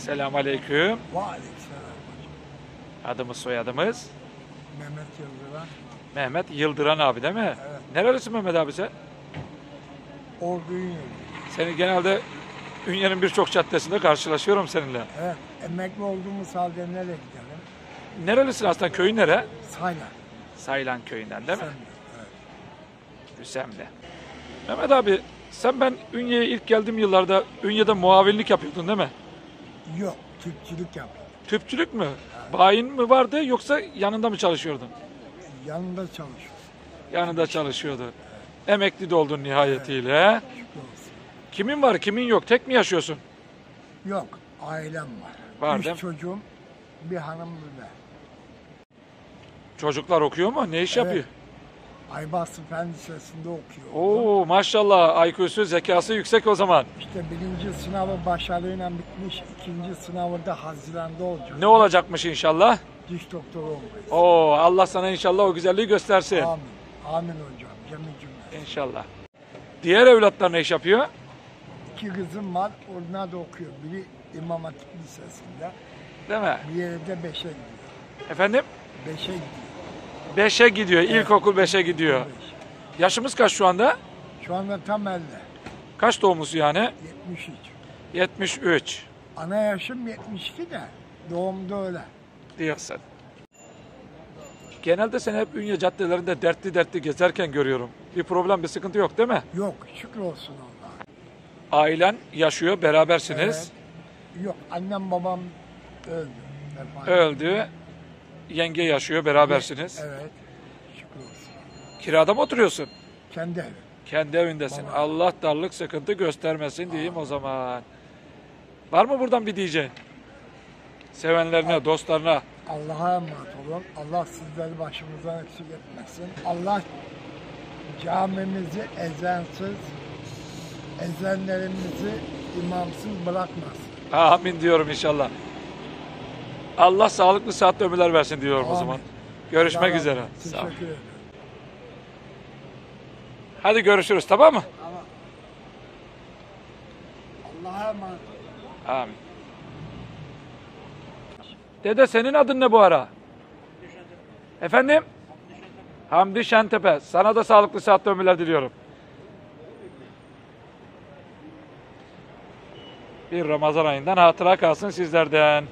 Selamünaleyküm. Aleykümselam. Adımız soyadımız Mehmet Yıldırım. Mehmet Yıldıran abi değil mi? Evet. Nerelisin Mehmet abi sen? Ordu Ünlü. Seni genelde Ünye'nin birçok caddesinde karşılaşıyorum seninle. Evet. Emekli olduğumuz halde nereye gidelim? Nerelisin aslında? Köyün nere? Sayla. Saylan köyünden değil mi? De, Evet. Hüsem'de. Mehmet abi sen ben Ünye'ye ilk geldiğim yıllarda Ünye'de muavinlik yapıyordun değil mi? Yok. Tüpçülük yapıyor. Tüpçülük mü? Bayin mi vardı yoksa yanında mı çalışıyordun? Yanında çalışıyor. Yanında çalışıyordu. Emekli de oldun nihayetiyle. Şükür olsun. Kimin var kimin yok? Tek mi yaşıyorsun? Yok. Ailem var. Var Üç değil mi? çocuğum. Bir hanım bir ben. Çocuklar okuyor mu? Ne iş Evet. yapıyor? Aybastı Fen Lisesi'nde okuyor. Oo maşallah IQ'su zekası yüksek o zaman. İşte birinci sınavı başarıyla bitmiş. ikinci sınavı da Haziran'da olacak. Ne olacakmış inşallah? Diş doktoru olmayı. Oo Allah sana inşallah o güzelliği göstersin. Amin. Amin hocam. Cemil cümle. İnşallah. Diğer evlatlar ne iş yapıyor? İki kızım var. Onlar da okuyor. Biri İmam Hatip Lisesi'nde. Değil mi? Diğeri de beşe gidiyor. Efendim? Beşe gidiyor. Beşe gidiyor. İlkokul beşe gidiyor. Beş. Yaşımız kaç şu anda? Şu anda tam elde. Kaç doğumlusu yani? 73. 73 Ana yaşım 72 de. Doğumda öyle. diyorsun. Genelde seni hep Ünye caddelerinde dertli dertli gezerken görüyorum. Bir problem, bir sıkıntı yok değil mi? Yok. Şükür olsun Allah'a. Ailen yaşıyor, berabersiniz. Evet. Yok. Annem babam öldü. Vefat etti. Öldü. Yenge yaşıyor, berabersiniz. Evet. Şükür olsun. Kirada mı oturuyorsun? Kendi evim. Kendi evindesin. Baba. Allah darlık sıkıntı göstermesin diyeyim o zaman. Var mı buradan bir diyeceğin? Sevenlerine, dostlarına. Allah'a emanet olun. Allah sizleri başımızdan eksik etmesin. Allah camimizi ezensiz, ezenlerimizi imamsız bırakmasın. Amin diyorum inşallah. Allah sağlıklı sıhhatli ömürler versin diyorum o Amin. zaman. Görüşmek Allah- üzere. Sağ ol. Teşekkür ederim. Hadi görüşürüz tamam mı? Ama Allah'a emanet olun. Amin. Dede senin adın ne bu ara? Efendim? Hamdi Şentepe. Sana da sağlıklı sıhhatli ömürler diliyorum. Bir Ramazan ayından hatıra kalsın sizlerden.